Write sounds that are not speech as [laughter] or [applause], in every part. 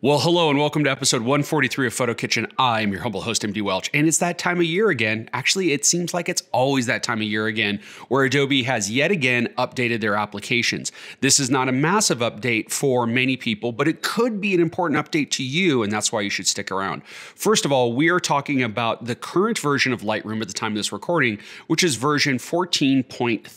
Well, hello and welcome to episode 143 of Photo Kitchen. I'm your humble host, MD Welch, and it's that time of year again. Actually, it seems like it's always that time of year again where Adobe has yet again updated their applications. This is not a massive update for many people, but it could be an important update to you, and that's why you should stick around. First of all, we are talking about the current version of Lightroom at the time of this recording, which is version 14.3.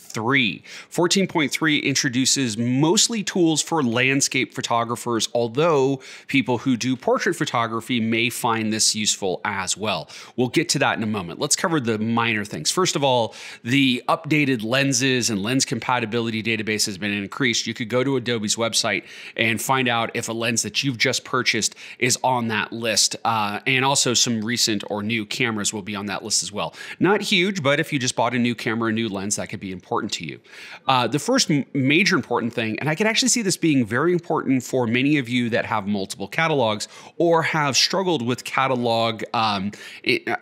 14.3 introduces mostly tools for landscape photographers, although people who do portrait photography may find this useful as well. We'll get to that in a moment. Let's cover the minor things. First of all, the updated lenses and lens compatibility database has been increased. You could go to Adobe's website and find out if a lens that you've just purchased is on that list. Uh, and also, some recent or new cameras will be on that list as well. Not huge, but if you just bought a new camera, a new lens, that could be important to you. Uh, the first major important thing, and I can actually see this being very important for many of you that have multiple multiple catalogs or have struggled with catalog um,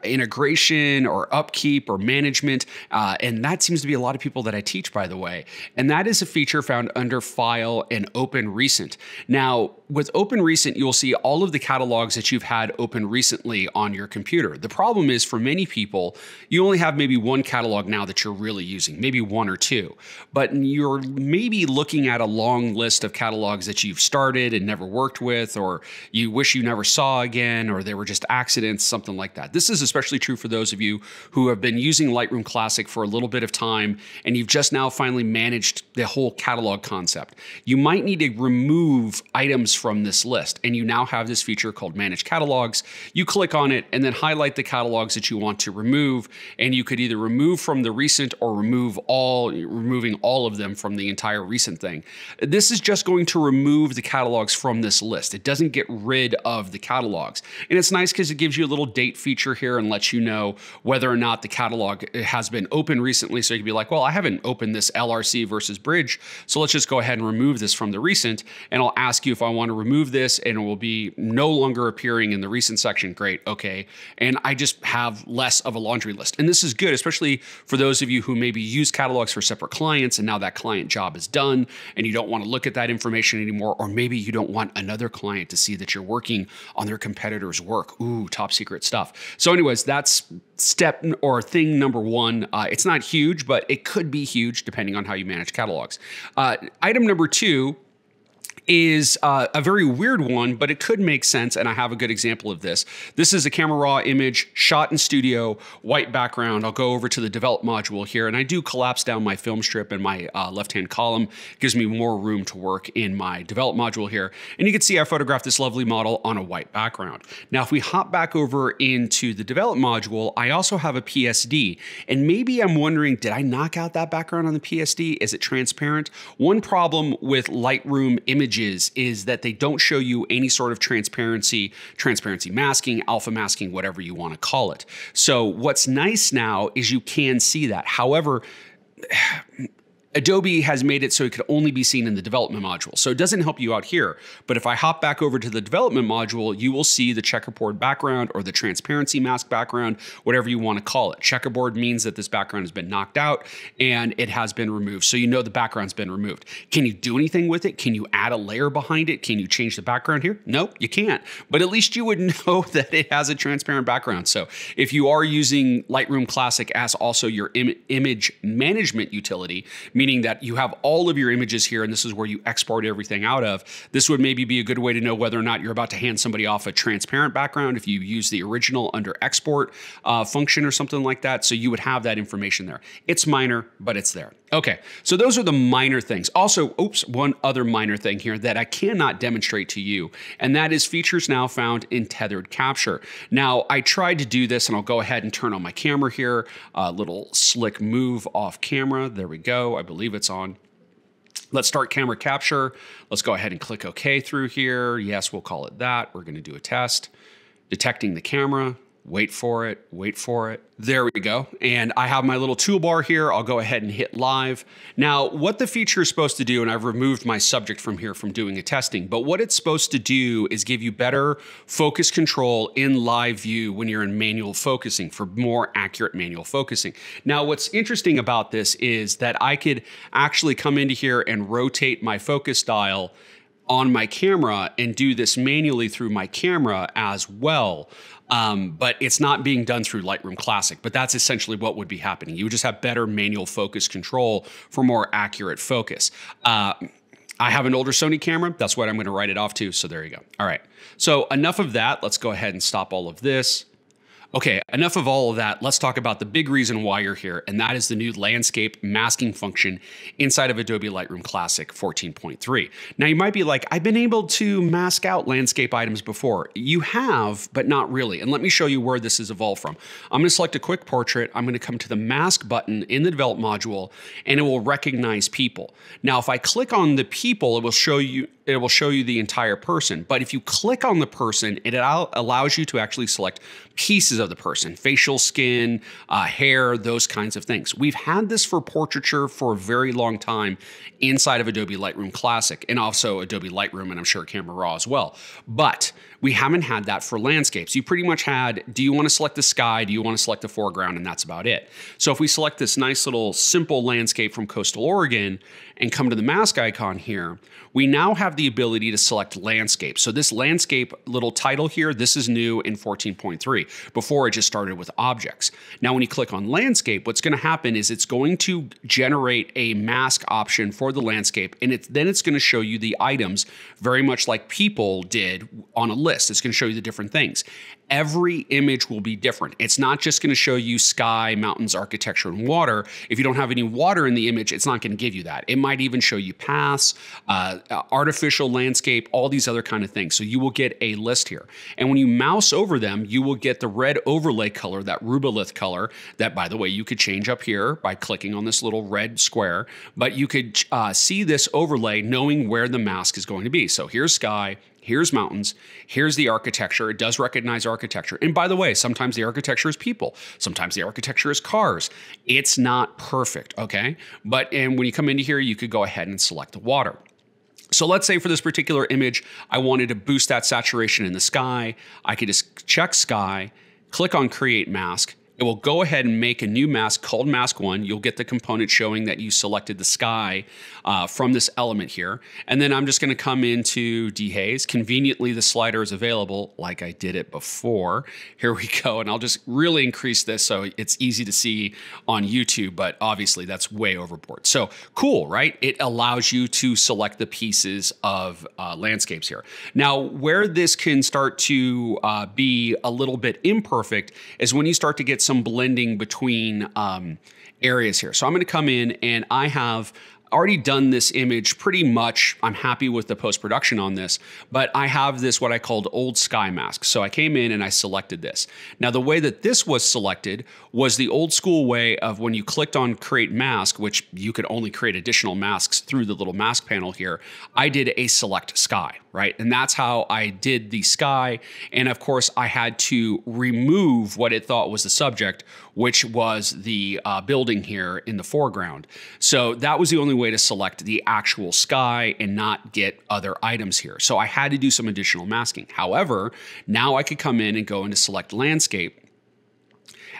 integration or upkeep or management. Uh, and that seems to be a lot of people that I teach, by the way. And that is a feature found under File and Open Recent. Now, with Open Recent, you'll see all of the catalogs that you've had open recently on your computer. The problem is for many people, you only have maybe one catalog now that you're really using, maybe one or two. But you're maybe looking at a long list of catalogs that you've started and never worked with, or or you wish you never saw again, or they were just accidents, something like that. This is especially true for those of you who have been using Lightroom Classic for a little bit of time and you've just now finally managed the whole catalog concept. You might need to remove items from this list, and you now have this feature called Manage Catalogs. You click on it and then highlight the catalogs that you want to remove, and you could either remove from the recent or remove all, removing all of them from the entire recent thing. This is just going to remove the catalogs from this list. It doesn't doesn't get rid of the catalogs. And it's nice because it gives you a little date feature here and lets you know whether or not the catalog has been open recently. So you can be like, well, I haven't opened this LRC versus bridge. So let's just go ahead and remove this from the recent. And I'll ask you if I want to remove this and it will be no longer appearing in the recent section. Great. Okay. And I just have less of a laundry list. And this is good, especially for those of you who maybe use catalogs for separate clients and now that client job is done and you don't want to look at that information anymore. Or maybe you don't want another client to see that you're working on their competitors' work. Ooh, top secret stuff. So, anyways, that's step or thing number one. Uh, it's not huge, but it could be huge depending on how you manage catalogs. Uh, item number two is uh, a very weird one, but it could make sense. And I have a good example of this. This is a camera raw image shot in studio, white background. I'll go over to the develop module here, and I do collapse down my film strip in my uh, left hand column. Gives me more room to work in my develop module here. And you can see I photographed this lovely model on a white background. Now, if we hop back over into the develop module, I also have a PSD. And maybe I'm wondering, did I knock out that background on the PSD? Is it transparent? One problem with Lightroom images is that they don't show you any sort of transparency, transparency masking, alpha masking, whatever you want to call it. So what's nice now is you can see that. However, Adobe has made it so it could only be seen in the development module. So it doesn't help you out here. But if I hop back over to the development module, you will see the checkerboard background or the transparency mask background, whatever you want to call it. Checkerboard means that this background has been knocked out and it has been removed. So you know the background's been removed. Can you do anything with it? Can you add a layer behind it? Can you change the background here? No, you can't. But at least you would [laughs] know that it has a transparent background. So if you are using Lightroom Classic as also your Im image management utility, meaning that you have all of your images here and this is where you export everything out of. This would maybe be a good way to know whether or not you're about to hand somebody off a transparent background if you use the original under export uh, function or something like that. So you would have that information there. It's minor, but it's there. Okay, so those are the minor things. Also, oops, one other minor thing here that I cannot demonstrate to you, and that is features now found in tethered capture. Now, I tried to do this, and I'll go ahead and turn on my camera here. A little slick move off camera. There we go. I believe it's on. Let's start camera capture. Let's go ahead and click OK through here. Yes, we'll call it that. We're going to do a test. Detecting the camera wait for it, wait for it. There we go. And I have my little toolbar here. I'll go ahead and hit live. Now, what the feature is supposed to do, and I've removed my subject from here from doing a testing, but what it's supposed to do is give you better focus control in live view when you're in manual focusing for more accurate manual focusing. Now, what's interesting about this is that I could actually come into here and rotate my focus dial on my camera and do this manually through my camera as well. Um, but it's not being done through Lightroom Classic. But that's essentially what would be happening. You would just have better manual focus control for more accurate focus. Uh, I have an older Sony camera. That's what I'm going to write it off to. So there you go. All right. So enough of that. Let's go ahead and stop all of this. Okay, enough of all of that. Let's talk about the big reason why you're here, and that is the new landscape masking function inside of Adobe Lightroom Classic 14.3. Now, you might be like, I've been able to mask out landscape items before. You have, but not really. And let me show you where this has evolved from. I'm gonna select a quick portrait. I'm gonna come to the mask button in the develop module, and it will recognize people. Now, if I click on the people, it will show you it will show you the entire person. But if you click on the person, it allows you to actually select pieces of the person facial skin, uh, hair, those kinds of things. We've had this for portraiture for a very long time inside of Adobe Lightroom Classic and also Adobe Lightroom and I'm sure Camera Raw as well. But we haven't had that for landscapes. You pretty much had do you want to select the sky? Do you want to select the foreground? And that's about it. So if we select this nice little simple landscape from coastal Oregon and come to the mask icon here, we now have the ability to select landscape. So this landscape little title here, this is new in 14.3. Before it just started with objects. Now when you click on landscape, what's going to happen is it's going to generate a mask option for the landscape and it's then it's going to show you the items very much like people did on a list. It's going to show you the different things every image will be different. It's not just going to show you sky, mountains, architecture, and water. If you don't have any water in the image, it's not going to give you that. It might even show you paths, uh, artificial landscape, all these other kind of things. So you will get a list here. And when you mouse over them, you will get the red overlay color, that rubylith color, that by the way, you could change up here by clicking on this little red square, but you could uh, see this overlay knowing where the mask is going to be. So here's sky, Here's mountains. Here's the architecture. It does recognize architecture. And by the way, sometimes the architecture is people. Sometimes the architecture is cars. It's not perfect, okay? But and when you come into here, you could go ahead and select the water. So let's say for this particular image, I wanted to boost that saturation in the sky. I could just check sky, click on create mask, it will go ahead and make a new mask called mask one. You'll get the component showing that you selected the sky uh, from this element here. And then I'm just gonna come into dehaze. Conveniently, the slider is available like I did it before. Here we go. And I'll just really increase this so it's easy to see on YouTube, but obviously that's way overboard. So cool, right? It allows you to select the pieces of uh, landscapes here. Now, where this can start to uh, be a little bit imperfect is when you start to get blending between um, areas here. So I'm going to come in and I have already done this image pretty much. I'm happy with the post production on this, but I have this what I called old sky mask. So I came in and I selected this. Now, the way that this was selected was the old school way of when you clicked on create mask, which you could only create additional masks through the little mask panel here. I did a select sky, right? And that's how I did the sky. And of course, I had to remove what it thought was the subject, which was the uh, building here in the foreground. So that was the only way to select the actual sky and not get other items here. So I had to do some additional masking. However, now I could come in and go into select landscape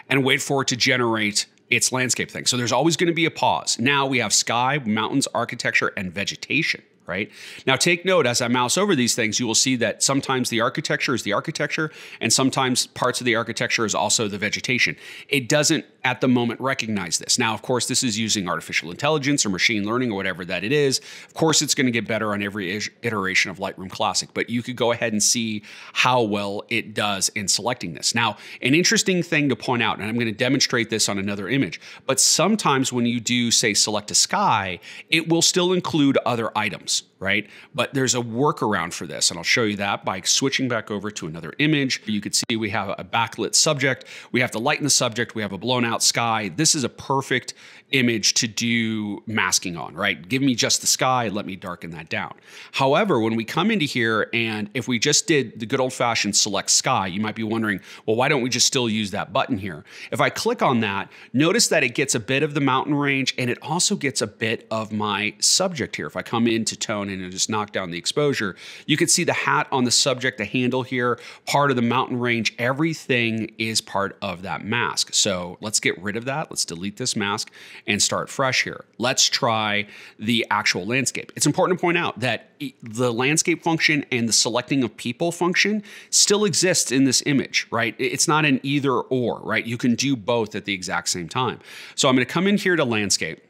and wait for it to generate its landscape thing. So there's always going to be a pause. Now we have sky, mountains, architecture, and vegetation right? Now, take note as I mouse over these things, you will see that sometimes the architecture is the architecture, and sometimes parts of the architecture is also the vegetation. It doesn't at the moment recognize this. Now, of course, this is using artificial intelligence or machine learning or whatever that it is. Of course, it's going to get better on every iteration of Lightroom Classic, but you could go ahead and see how well it does in selecting this. Now, an interesting thing to point out, and I'm going to demonstrate this on another image, but sometimes when you do, say, select a sky, it will still include other items right? But there's a workaround for this, and I'll show you that by switching back over to another image. You can see we have a backlit subject, we have to lighten the subject, we have a blown out sky. This is a perfect image to do masking on, right? Give me just the sky, let me darken that down. However, when we come into here and if we just did the good old fashioned select sky, you might be wondering, well, why don't we just still use that button here? If I click on that, notice that it gets a bit of the mountain range and it also gets a bit of my subject here. If I come into tone in and just knock down the exposure. You can see the hat on the subject, the handle here, part of the mountain range, everything is part of that mask. So let's get rid of that. Let's delete this mask and start fresh here. Let's try the actual landscape. It's important to point out that the landscape function and the selecting of people function still exists in this image, right? It's not an either or, right? You can do both at the exact same time. So I'm going to come in here to landscape.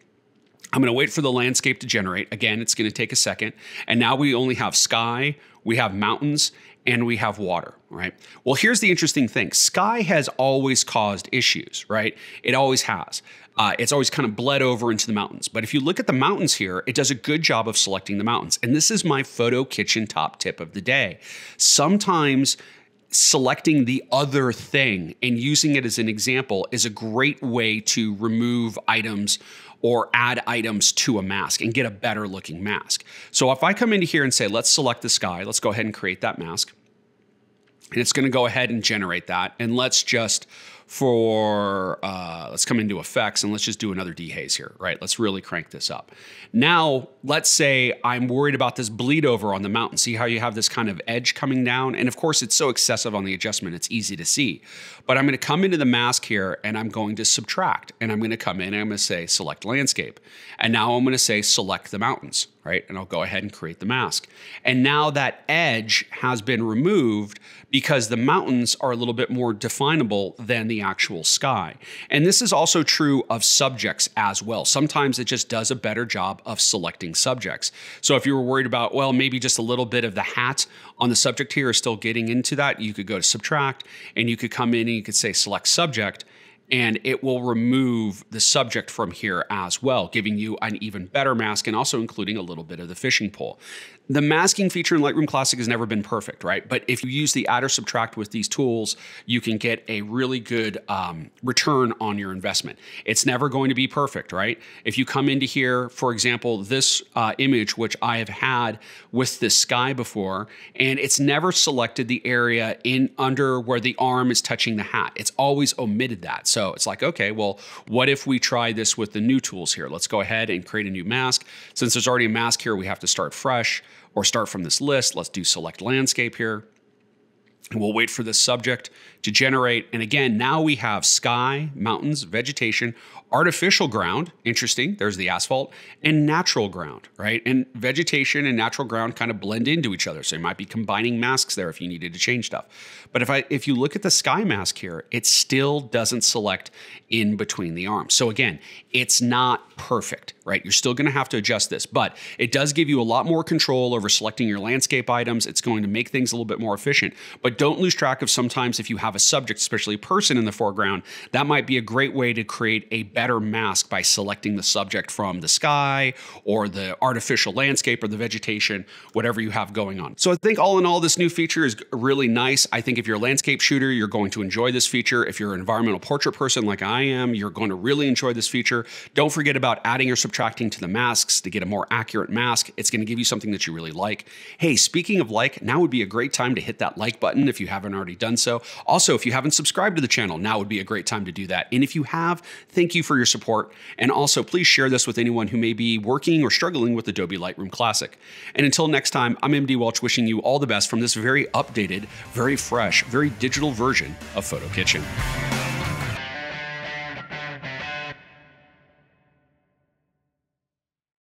I'm going to wait for the landscape to generate. Again, it's going to take a second. And now we only have sky, we have mountains, and we have water, right? Well, here's the interesting thing sky has always caused issues, right? It always has. Uh, it's always kind of bled over into the mountains. But if you look at the mountains here, it does a good job of selecting the mountains. And this is my photo kitchen top tip of the day. Sometimes selecting the other thing and using it as an example is a great way to remove items or add items to a mask and get a better looking mask. So if I come into here and say, let's select the sky, let's go ahead and create that mask. And it's gonna go ahead and generate that. And let's just for, uh, let's come into effects and let's just do another dehaze here, right? Let's really crank this up. Now, let's say I'm worried about this bleed over on the mountain. See how you have this kind of edge coming down? And of course, it's so excessive on the adjustment, it's easy to see. But I'm gonna come into the mask here and I'm going to subtract. And I'm gonna come in and I'm gonna say select landscape. And now I'm gonna say select the mountains, right? And I'll go ahead and create the mask. And now that edge has been removed because the mountains are a little bit more definable than the actual sky. And this is also true of subjects as well. Sometimes it just does a better job of selecting subjects. So if you were worried about, well, maybe just a little bit of the hat on the subject here is still getting into that, you could go to subtract and you could come in and you could say select subject and it will remove the subject from here as well, giving you an even better mask and also including a little bit of the fishing pole. The masking feature in Lightroom Classic has never been perfect, right? But if you use the add or subtract with these tools, you can get a really good um, return on your investment. It's never going to be perfect, right? If you come into here, for example, this uh, image, which I have had with the sky before, and it's never selected the area in under where the arm is touching the hat. It's always omitted that. So it's like, okay, well, what if we try this with the new tools here? Let's go ahead and create a new mask. Since there's already a mask here, we have to start fresh or start from this list. Let's do select landscape here. And we'll wait for this subject to generate. And again, now we have sky, mountains, vegetation, artificial ground, interesting, there's the asphalt, and natural ground, right? And vegetation and natural ground kind of blend into each other. So you might be combining masks there if you needed to change stuff. But if I if you look at the sky mask here, it still doesn't select in between the arms. So again, it's not perfect, right? You're still gonna have to adjust this, but it does give you a lot more control over selecting your landscape items. It's going to make things a little bit more efficient. But don't lose track of sometimes if you have a subject, especially a person in the foreground, that might be a great way to create a better mask by selecting the subject from the sky or the artificial landscape or the vegetation, whatever you have going on. So I think all in all, this new feature is really nice. I think if you're a landscape shooter, you're going to enjoy this feature. If you're an environmental portrait person like I am, you're going to really enjoy this feature. Don't forget about adding or subtracting to the masks to get a more accurate mask. It's going to give you something that you really like. Hey, speaking of like, now would be a great time to hit that like button if you haven't already done so. Also, if you haven't subscribed to the channel, now would be a great time to do that. And if you have, thank you for your support. And also, please share this with anyone who may be working or struggling with Adobe Lightroom Classic. And until next time, I'm MD Welch wishing you all the best from this very updated, very fresh, very digital version of Photo Kitchen.